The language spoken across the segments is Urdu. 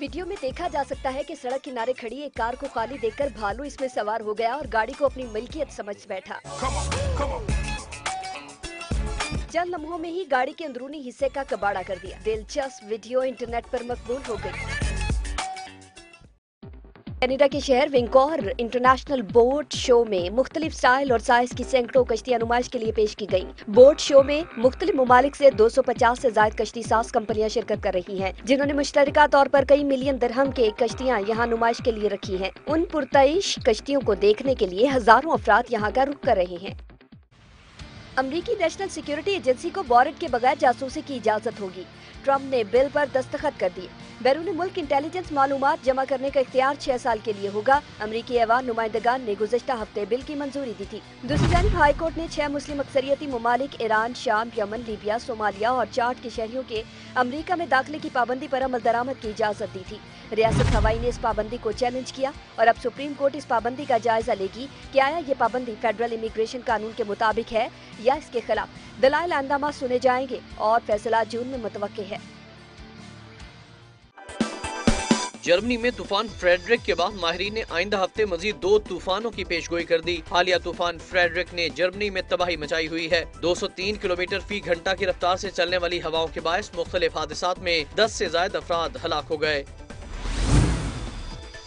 ویڈیو میں دیکھا جا سکتا ہے کہ سڑک کنارے کھڑی ایک کار کو خالی دیکھ کر بھالو اس میں سوار ہو گیا اور گاڑی کو اپنی ملکیت سمجھ بیٹھا۔ چند لمحوں میں ہی گاڑی کے اندرونی حصے کا کباڑا کر دیا۔ دلچسپ ویڈیو انٹرنیٹ پر مقبول ہو گئی۔ کینیڈا کے شہر ونکور انٹرنیشنل بوٹ شو میں مختلف سائل اور سائز کی سینکڑوں کشتیاں نمائش کے لیے پیش کی گئیں۔ بوٹ شو میں مختلف ممالک سے دو سو پچاس سے زائد کشتی ساز کمپنیاں شرکت کر رہی ہیں، جنہوں نے مشترکہ طور پر کئی ملین درہم کے کشتیاں یہاں نمائش کے لیے رکھی ہیں۔ ان پرتعیش کشتیوں کو دیکھنے کے لیے ہزاروں افراد یہاں کا رخ کر رہے ہیں۔ امریکی نیشنل سیکیورٹی ایجنسی کو وارنٹ کے بغیر جاسوسی کی اجازت ہوگی۔ ٹرمپ نے بل پر دستخط کر دیے بیرون ملک انٹیلیجنس معلومات جمع کرنے کا اختیار چھ سال کے لیے ہوگا۔ امریکی ایوان نمائندگان نے گزشتہ ہفتے بل کی منظوری دی تھی۔ دوسری جانب ہائی کورٹ نے چھ مسلم اکثریتی ممالک ایران، شام، یمن، لیبیا صومالیہ اور چارٹ کے شہریوں کے امریکہ میں داخلے کی پابندی پر عمل درآمد کی اجازت دی تھی۔ ریاست ہوائی نے اس پابندی کو چیلنج کیا اور اب سپریم کورٹ اس پابندی کا جائزہ لے گی کہ آیا یہ پابندی فیڈرل امیگریشن قانون کے مطابق ہے یا اس کے خلاف۔ دلائل اندامہ سنے جائیں گے اور فیصلہ جون میں متوقع ہے۔ جرمنی میں طوفان فریڈرک کے بعد ماہرین نے آئندہ ہفتے مزید دو طوفانوں کی پیش گوئی کر دی۔ حالیہ طوفان فریڈرک نے جرمنی میں تباہی مچائی ہوئی ہے۔ دو سو تین کلومیٹر فی گھنٹہ کی رفتار سے چلنے والی ہواؤں کے باعث مختلف حادثات میں دس سے زائد افراد ہلاک ہو گئے۔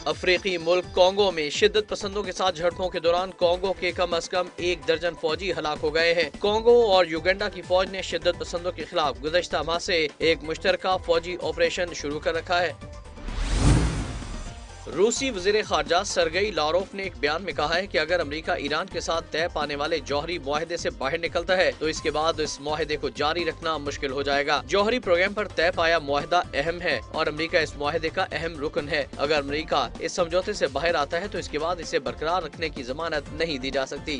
افریقی ملک کانگو میں شدت پسندوں کے ساتھ جھڑپوں کے دوران کانگو کے کم از کم ایک درجن فوجی ہلاک ہو گئے ہیں۔ کانگو اور یوگنڈا کی فوج نے شدت پسندوں کے خلاف گزشتہ ماہ سے ایک مشترکہ فوجی آپریشن شروع کر رکھا ہے۔ روسی وزیر خارجہ سرگئی لاروف نے ایک بیان میں کہا ہے کہ اگر امریکہ ایران کے ساتھ طے پانے والے جوہری معاہدے سے باہر نکلتا ہے، تو اس کے بعد اس معاہدے کو جاری رکھنا مشکل ہو جائے گا۔ جوہری پروگرام پر طے پایا معاہدہ اہم ہے اور امریکہ اس معاہدے کا اہم رکن ہے۔ اگر امریکہ اس سمجھوتے سے باہر آتا ہے، تو اس کے بعد اسے برقرار رکھنے کی ضمانت نہیں دی جا سکتی۔